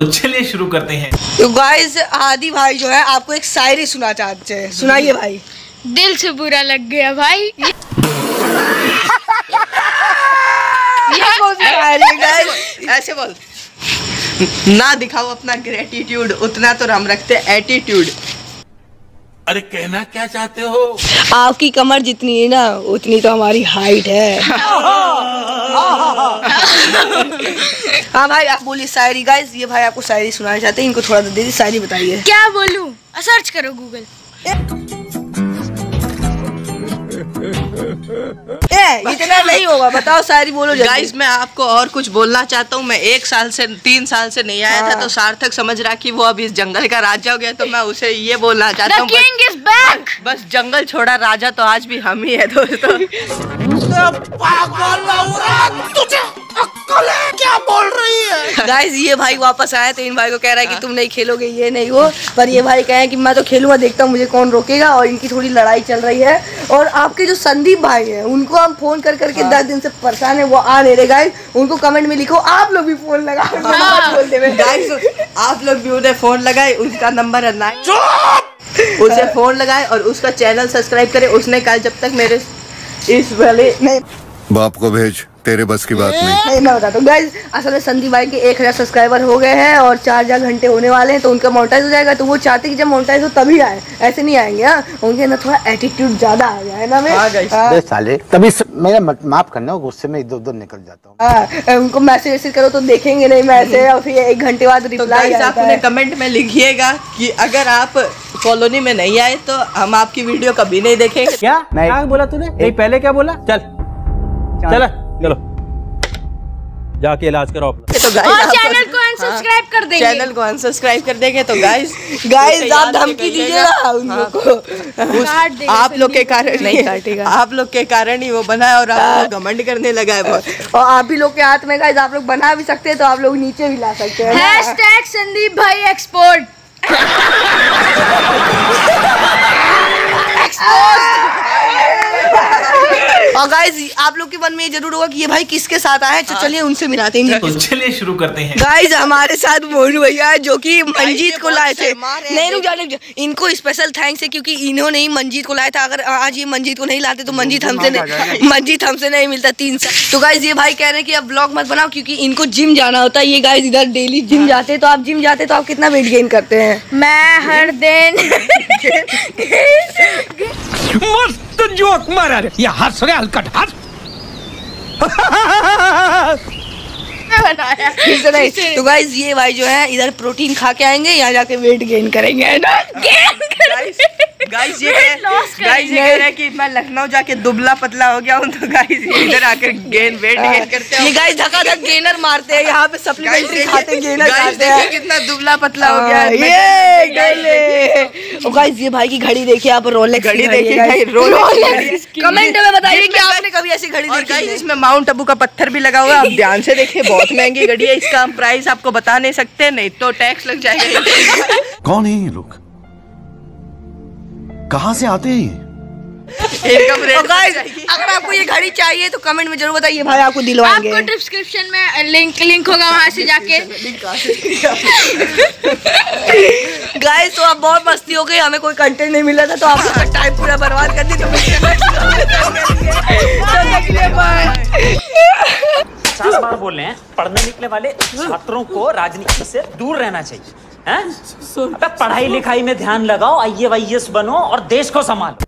तो चलिए शुरू करते हैं। तो गाइस आदि भाई जो है आपको एक शायरी सुना चाहते हैं। सुनाइए भाई। दिल से बुरा लग गया भाई। ये कौन सी शायरी है ऐसे बोल। ना दिखाओ अपना ग्रेटिट्यूड उतना तो हम रखते एटीट्यूड अरे कहना क्या चाहते हो? आपकी कमर जितनी है ना उतनी तो हमारी हाइट है। हाँ भाई आप बोलिए शायरी। गाइस ये भाई आपको शायरी सुनाना चाहते हैं इनको थोड़ा दे दीजिए शायरी बताइए। क्या बोलूँ? सर्च करो गूगल ए इतना नहीं होगा बताओ शायरी बोलो गाइस मैं आपको और कुछ बोलना चाहता हूँ। मैं एक साल से तीन साल से नहीं आया था हाँ। तो सार्थक समझ रहा कि वो अभी इस जंगल का राजा हो गया तो मैं उसे ये बोलना चाहता हूँ किंग इज़ बैक बस, बस जंगल छोड़ा राजा तो आज भी हम ही है दोस्तों। गाइस ये भाई वापस आया तो इन भाई को कह रहा है कि तुम नहीं खेलोगे ये नहीं वो। पर ये भाई कहे कि मैं तो खेलूँगा देखता हूँ मुझे कौन रोकेगा और इनकी थोड़ी लड़ाई चल रही है। और आपके जो संदीप भाई हैं उनको हम फ़ोन कर करके दस दिन से परेशान है वो आ नहीं रहे। गाइस उनको कमेंट में लिखो आप लोग भी फ़ोन लगा गाइस आप लोग भी उन्हें फ़ोन लगाए उसका नंबर है नाइन उसे फ़ोन लगाए और उसका चैनल सब्सक्राइब करे उसने कहा जब तक मेरे इस वाले नहीं। बाप को भेज। तेरे बस की बात नहीं। नहीं मैं बताता हूँ। गाइस असल में संदीप भाई के एक हज़ार सब्सक्राइबर हो गए हैं और चार हज़ार घंटे होने वाले हैं तो उनका मोनेटाइज हो जाएगा। तो वो चाहते कि जब मोनेटाइज हो तभी आए। ऐसे नहीं आएँगे हाँ। उनके अंदर थोड़ा एटीट्यूड ज़्यादा आ गया है ना मैं हाँ guys, हाँ, बे साले तभी मेरा मत- माफ़ करना गुस्से में इधर उधर निकल जाता हूँ। हाँ, उनको मैसेज वैसेज करो तो देखेंगे नहीं मैसेज और फिर एक घंटे बाद तो रिप्लाई गाइस आप उन्हें कमेंट में लिखिएगा कि अगर आप कॉलोनी में नहीं आए तो हम आपकी वीडियो कभी नहीं देखेंगे। क्या? क्या बोला तूने? नहीं पहले क्या बोला? चल। चल। चलो। जाके इलाज कराओ अपना। तो गाइस चैनल को अनसब्सक्राइब कर देंगे। चैनल को अनसब्सक्राइब कर देंगे तो गाइस गाइस आप धमकी दीजिएगा उन लोग को। आप लोग के कारण नहीं काटेगा। आप लोग के कारण ही वो बना है और आप लोग घमंड करने लगा है और आप ही लोग के हाथ में गाइस आप लोग बना भी सकते हैं तो आप लोग नीचे भी ला सकते हैं। संदीप भाई एक्सपोर्ट और गाइज़ आप लोग के मन में ये ज़रूर होगा कि ये भाई किसके साथ आए हैं? तो चलिए उनसे मिलाते हैं तो चलिए शुरू करते हैं। गाइस हमारे साथ मोनू भैया जो कि मंजीत को लाए थे। हैं, नहीं रुक जाने इनको स्पेशल थैंक्स है क्योंकि इन्होंने ही मंजीत को लाया था। अगर आज ये मंजीत को नहीं लाते तो मंजीत हमसे नहीं मंजीत हमसे नहीं मिलता तीन साल। तो गाइज़ ये भाई कह रहे हैं कि अब ब्लॉग मत बनाओ क्योंकि इनको जिम जाना होता है। ये गाइज़ इधर डेली जिम जाते हैं तो आप जिम जाते हैं तो आप कितना वेट गेन करते हैं? मैं हर दिन मस्त जोक मारा रे। ये हंस रहे हलकट हंस तो गाइस ये भाई जो है इधर प्रोटीन खा के आएँगे यहाँ जाके वेट गेन करेंगे है ना? गाइस गाइस ये गाइस ये कह रहा है कि मैं लखनऊ जाके दुबला पतला हो गया हूँ तो गाइस ये इधर आकर गेन वेट गेन करते ये हैं गाइस धक्का धक गेनर मारते हैं यहाँ पे सप्लीमेंट्री खाते गेनर खाते हैं। कितना दुबला पतला हो गया हाँ, है ये और गाइस ये भाई की घड़ी देखिए आप रोलेक्स घड़ी देखिए रोलेक्स कमेंट में बताइए कि आपने कभी ऐसी घड़ी और देखी गाइस है? इसमें माउंट अबू का पत्थर भी लगा हुआ है आप ध्यान से देखिए बहुत महँगी घड़ी है इसका हम प्राइस आपको बता नहीं सकते नहीं तो टैक्स लग जाएगा। कौन है ये लोग? कहाँ से आते हैं ये? इनकम रेट गाइस अगर आपको ये घड़ी चाहिए तो कमेंट में ज़रूर बताइए भाई आपको दिलवाएँगे। आपको डिस्क्रिप्शन में लिंक लिंक होगा वहाँ से जाके। गाइस तो अब बहुत मस्ती हो गई हमें कोई कंटेंट नहीं मिला था तो आपका टाइम पूरा बर्बाद कर दी तो बाय पचास बार बोल रहे हैं पढ़ने निकले वाले छात्रों को राजनीति से दूर रहना चाहिए हैं? पढ़ाई लिखाई में ध्यान लगाओ आई बनो और देश को संभालो।